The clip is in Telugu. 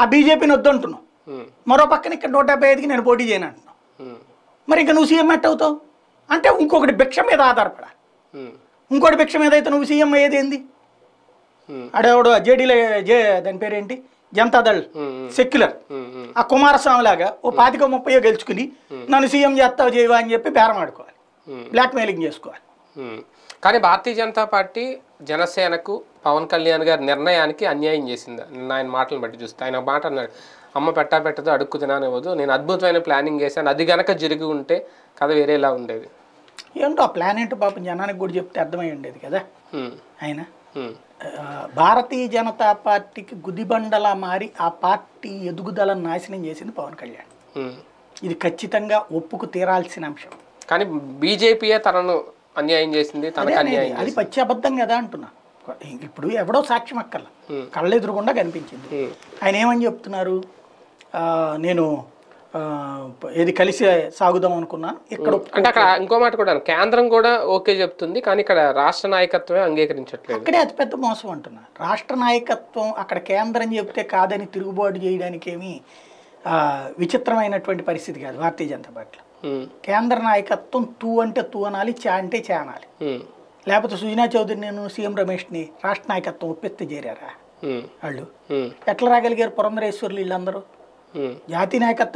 ఆ బీజేపీని వద్దంటున్నావు. మరో పక్కన ఇక్కడ నూట యాభై ఐదుకి నేను పోటీ చేయను అంటున్నావు. మరి ఇంకా నువ్వు సీఎం ఎట్ అవుతావు? అంటే ఇంకొకటి భిక్ష మీద ఆధారపడాలి. ఇంకోటి భిక్ష మీద అయితే నువ్వు సీఎం అయ్యేది ఏంది? అడేవాడు జేడీలో జే దాని పేరేంటి? జనతాదళ్ సెక్యులర్. ఆ కుమారస్వామి లాగా ఓ పాతిక ముప్పయో గెలుచుకుని నన్ను సీఎం చేస్తావు చేయవా అని చెప్పి బేరం ఆడుకోవాలి. బ్లాక్మెయిలింగ్ చేసుకోవాలి. కానీ భారతీయ జనతా పార్టీ జనసేనకు పవన్ కళ్యాణ్ గారి నిర్ణయానికి అన్యాయం చేసింది. నిన్న ఆయన మాటలను బట్టి చూస్తే ఆయన ఒక మాట అన్నాడు అమ్మ పెట్టా పెట్టదు అడుక్కు తిననివ్వదు నేను అద్భుతమైన ప్లానింగ్ చేశాను అది గనక జరిగి ఉంటే కథ వేరేలా ఉండేది. ఏంటో ఆ ప్లాన్ ఏంటో పాపం జనానికి కూడా చెప్తే అర్థమై ఉండేది కదా. ఆయన భారతీయ జనతా పార్టీకి గుదిబండలా మారి ఆ పార్టీ ఎదుగుదలను నాశనం చేసింది పవన్ కళ్యాణ్. ఇది ఖచ్చితంగా ఒప్పుకు తీరాల్సిన అంశం. కానీ బీజేపీయే తనను అన్యాయం చేసింది అదే తనకు అనేది, అన్యాయం అది పచ్చి అబద్ధం కదా అంటున్నా. ఇప్పుడు ఎవడో సాక్ష్యం అక్కర్లా Hmm. కళ్ళెదురుగుండా కనిపించింది. ఆయన ఏమని చెప్తున్నారు? నేను ఏది కలిసి సాగుదాం అనుకున్నాను ఇక్కడ అంటే అక్కడ ఇంకో మాట కూడా కేంద్రం కూడా ఓకే చెప్తుంది కానీ ఇక్కడ రాష్ట్ర నాయకత్వమే అంగీకరించట్లేదు. అక్కడే అతిపెద్ద మోసం అంటున్నా. రాష్ట్ర నాయకత్వం అక్కడ కేంద్రం చెప్తే కాదని తిరుగుబాటు చేయడానికి ఏమీ విచిత్రమైనటువంటి పరిస్థితి కాదు భారతీయ జనతా పార్టీలో. కేంద్ర నాయకత్వం తూ అంటే తూ అనాలి చా అంటే చా అనాలి. లేకపోతే సుజనా చౌదరి నేను సీఎం రమేష్ని రాష్ట్ర నాయకత్వం ఒప్పెత్తి చేరారా? వాళ్ళు ఎట్లా రాగలిగారు పురంధరేశ్వర్లు వీళ్ళందరూ. జాతీయ నాయకత్వం